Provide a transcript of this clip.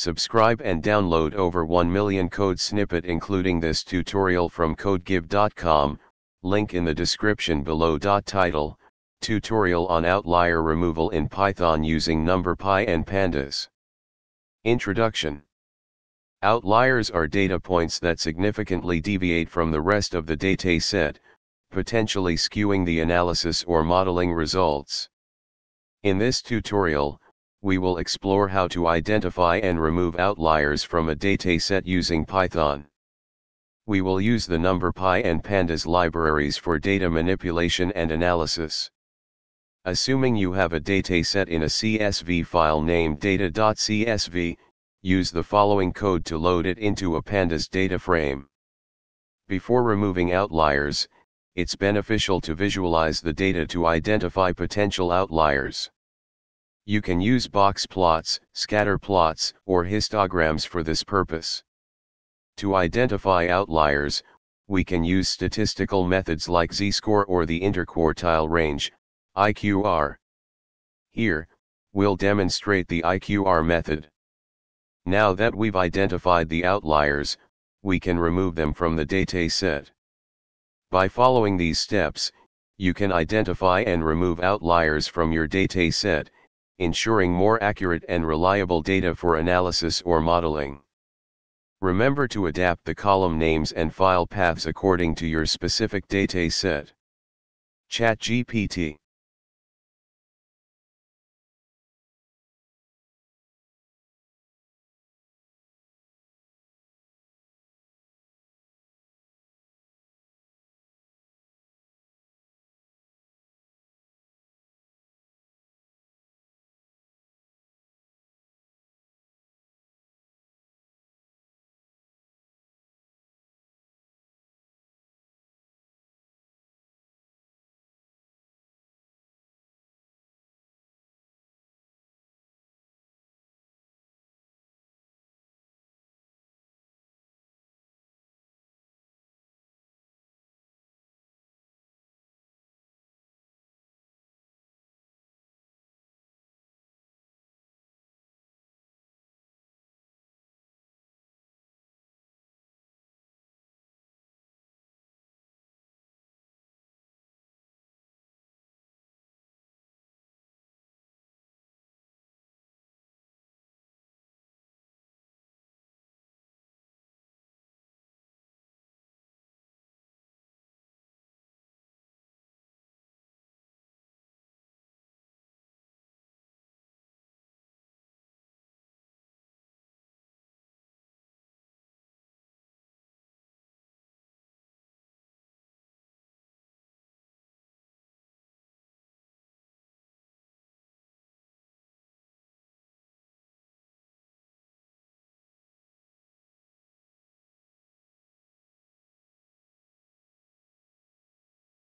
Subscribe and download over 1 million code snippet including this tutorial from codegive.com, link in the description below. Title, Tutorial on Outlier Removal in Python using NumPy and Pandas. Introduction Outliers are data points that significantly deviate from the rest of the dataset, potentially skewing the analysis or modeling results. In this tutorial, we will explore how to identify and remove outliers from a dataset using Python. We will use the NumPy and Pandas libraries for data manipulation and analysis. Assuming you have a dataset in a CSV file named data.csv, use the following code to load it into a Pandas data frame. Before removing outliers, it's beneficial to visualize the data to identify potential outliers. You can use box plots, scatter plots, or histograms for this purpose. To identify outliers, we can use statistical methods like z-score or the interquartile range, IQR. Here, we'll demonstrate the IQR method. Now that we've identified the outliers, we can remove them from the dataset. By following these steps, you can identify and remove outliers from your dataset, ensuring more accurate and reliable data for analysis or modeling. Remember to adapt the column names and file paths according to your specific dataset. ChatGPT